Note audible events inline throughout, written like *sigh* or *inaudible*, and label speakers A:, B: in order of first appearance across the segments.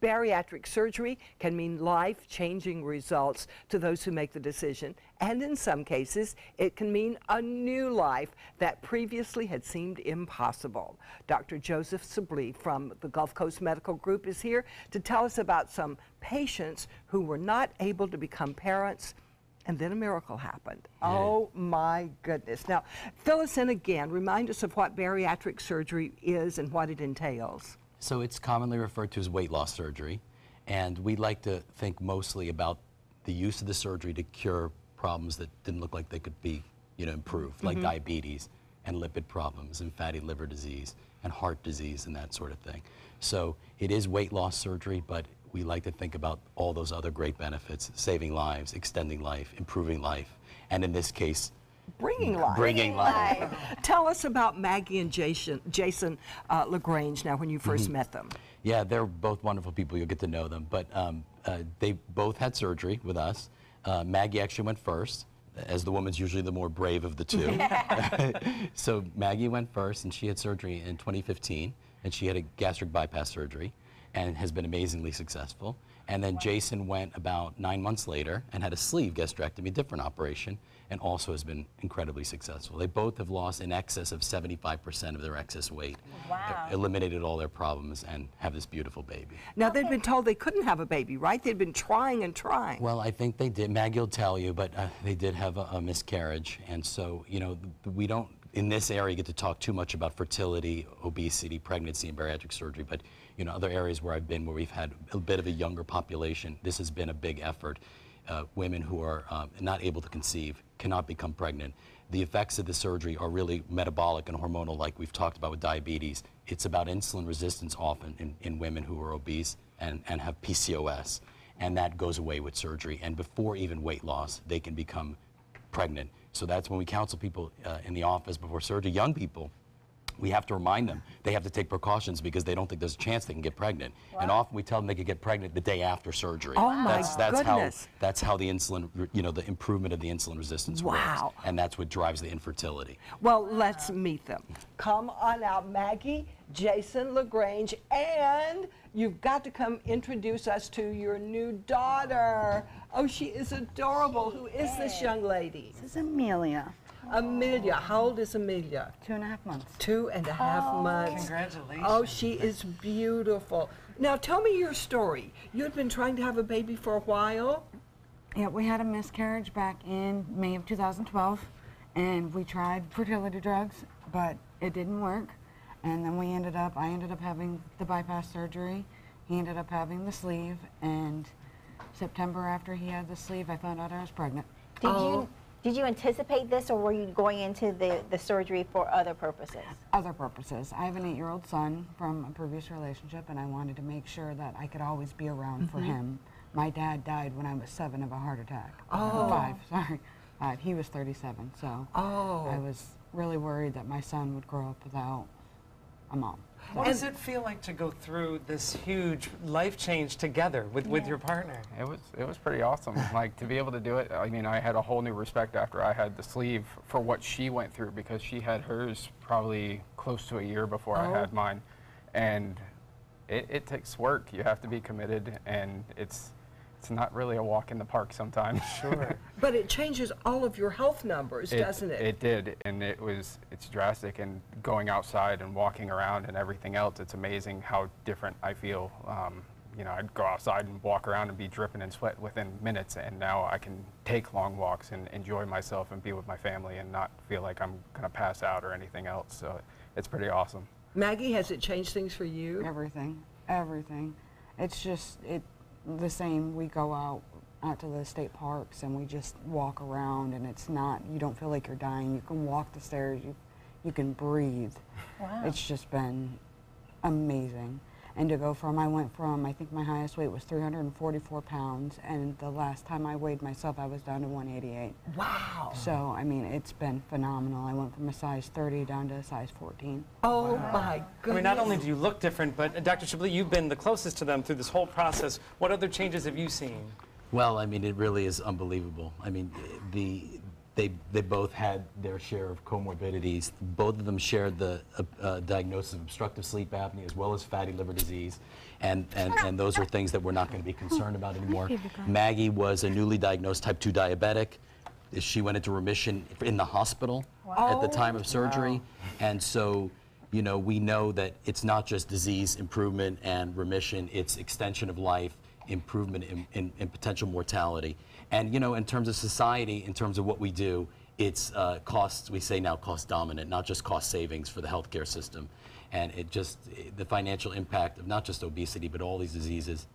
A: Bariatric surgery can mean life changing results to those who make the decision, and in some cases, it can mean a new life that previously had seemed impossible. Dr. Joseph Chebli from the Gulf Coast Medical Group is here to tell us about some patients who were not able to become parents and then a miracle happened. Oh my goodness. Now, fill us in again. Remind us of what bariatric surgery is and what it entails.
B: So it's commonly referred to as weight loss surgery, and we like to think mostly about the use of the surgery to cure problems that didn't look like they could be, you know, improved, like mm-hmm. diabetes and lipid problems and fatty liver disease and heart disease and that sort of thing. So it is weight loss surgery, but we like to think about all those other great benefits, saving lives, extending life, improving life, and in this case,
A: Bringing life.
B: bringing life.
A: Tell us about Maggie and Jason, Jason uh, LaGrange now when you 1st met them.
B: Yeah, they're both wonderful people. You'll get to know them. But um, uh, they both had surgery with us. Uh, Maggie actually went first, as the woman's usually the more brave of the two. *laughs* *laughs* so Maggie went first, and she had surgery in 2015, and she had a gastric bypass surgery, and has been amazingly successful. And then Jason went about nine months later and had a sleeve gastrectomy, different operation, and also has been incredibly successful. They both have lost in excess of 75% of their excess weight,
C: Wow.
B: eliminated all their problems, and have this beautiful baby.
A: Now, they'd been told they couldn't have a baby, right? They'd been trying and trying.
B: Well, I think they did. Maggie will tell you, but uh, they did have a, a miscarriage, and so you know we don't in this area you get to talk too much about fertility, obesity, pregnancy, and bariatric surgery. But you know other areas where I've been, where we've had a bit of a younger population, this has been a big effort. Uh, women who are um, not able to conceive cannot become pregnant. The effects of the surgery are really metabolic and hormonal, like we've talked about with diabetes. It's about insulin resistance often in, in women who are obese and, and have PCOS and that goes away with surgery. And before even weight loss, they can become pregnant. So that's when we counsel people uh, in the office before surgery, young people. We have to remind them they have to take precautions because they don't think there's a chance they can get pregnant. And often we tell them they could get pregnant the day after surgery.
A: Oh, my
B: that's, that's
A: goodness.
B: How, that's how the insulin, you know, the improvement of the insulin resistance
A: Wow.
B: works. And that's what drives the infertility.
A: Well, let's meet them. Come on out, Maggie, Jason LaGrange, and you've got to come introduce us to your new daughter. Oh, she is adorable. Who is this young lady?
D: This is Amelia,
A: Amelia. How old is Amelia?
D: two and a half months.
A: Two and a half oh, months.
E: Congratulations.
A: Oh, she is beautiful. Now, tell me your story. You had been trying to have a baby for a while.
D: Yeah, we had a miscarriage back in May of 2012, and we tried fertility drugs, but it didn't work. And then we ended up, I ended up having the bypass surgery. He ended up having the sleeve, and September after he had the sleeve, I found out I was pregnant.
C: Did
A: Oh.
C: you did you anticipate this, or were you going into the, the surgery for other purposes?
D: Other purposes. I have an eight-year-old son from a previous relationship, and I wanted to make sure that I could always be around for mm-hmm. him. My dad died when I was seven of a heart attack.
A: Oh.
D: Five, *laughs* sorry. Five. He was 37, so
A: Oh.
D: I was really worried that my son would grow up without a mom.
E: What does it feel like to go through this huge life change together with, with your partner?
F: It was it was pretty awesome. like to be able to do it. I mean, I had a whole new respect after I had the sleeve for what she went through because she had hers probably close to a year before I had oh. mine, and it, it takes work. You have to be committed, and it's it's not really a walk in the park sometimes. *laughs*
E: Sure.
A: But it changes all of your health numbers, doesn't it?
F: It did, and it was it's drastic. And going outside and walking around and everything else, it's amazing how different I feel. Um, you know, I'd go outside and walk around and be dripping in sweat within minutes, and now I can take long walks and enjoy myself and be with my family and not feel like I'm gonna pass out or anything else. So it's pretty awesome.
A: Maggie, has it changed things for you?
D: Everything, everything. It's just it the same. We go out out to the state parks and we just walk around, and it's not. You don't feel like you're dying. You can walk the stairs. You you can breathe.
C: Wow.
D: It's just been amazing. And to go from, I went from, I think my highest weight was 344 pounds, and the last time I weighed myself, I was down to 188.
A: Wow.
D: So, I mean, it's been phenomenal. I went from a size 30 down to a size 14.
A: Oh my goodness.
E: I mean, not only do you look different, but uh, Dr. Chebli, you've been the closest to them through this whole process. What other changes have you seen?
B: Well, I mean, it really is unbelievable. I mean, the they, they both had their share of comorbidities. Both of them shared the uh, uh, diagnosis of obstructive sleep apnea as well as fatty liver disease. And, and, and those are things that we're not going to be concerned about anymore. Maggie was a newly diagnosed type 2 diabetic. She went into remission in the hospital at the time of surgery. And so, you know, we know that it's not just disease improvement and remission, it's extension of life, improvement in, in, in potential mortality. And, you know, in terms of society, in terms of what we do, it's uh, cost, we say now cost dominant, not just cost savings for the healthcare system. And it just, the financial impact of not just obesity, but all these diseases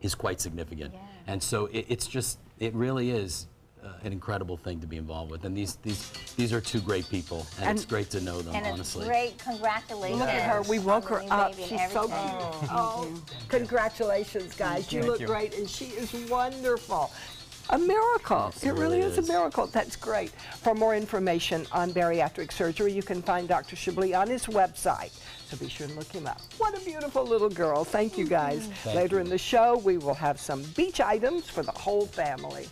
B: is quite significant.
C: Yeah.
B: And so it, it's just, it really is uh, an incredible thing to be involved with. And these, these, these are two great people, and, it's great to know them,
C: And it's great, congratulations.
A: Look at her. We woke her up.
C: baby and
A: She's so cute. Oh, congratulations, guys. You
F: Thank
A: look
F: you.
A: great, and she is wonderful. A miracle.
B: Yes,
A: it
B: it
A: really
B: really
A: is a miracle. That's great. For more information on bariatric surgery, you can find Dr. Chebli on his website. So be sure and look him up. What a beautiful little girl. Thank you, guys.
B: Thank
A: Later
B: you.
A: in the show, we will have some beach items for the whole family.